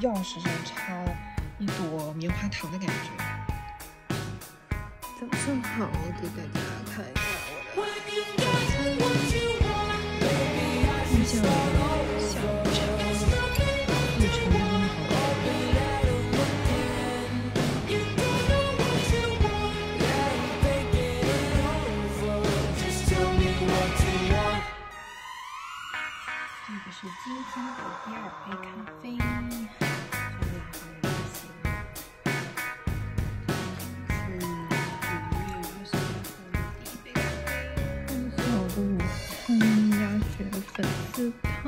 钥匙上插一朵棉花糖的感觉。早上好，给大家看一下我的早餐。看一下我的下午茶，日常的温好。这个是今天的第二杯咖啡，这里还有一些。是。这是我的午餐鸭血粉丝汤，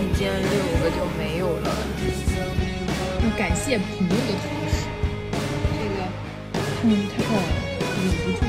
瞬间六个就没有了。要感谢朋友的同时，这个嗯太好了，忍不住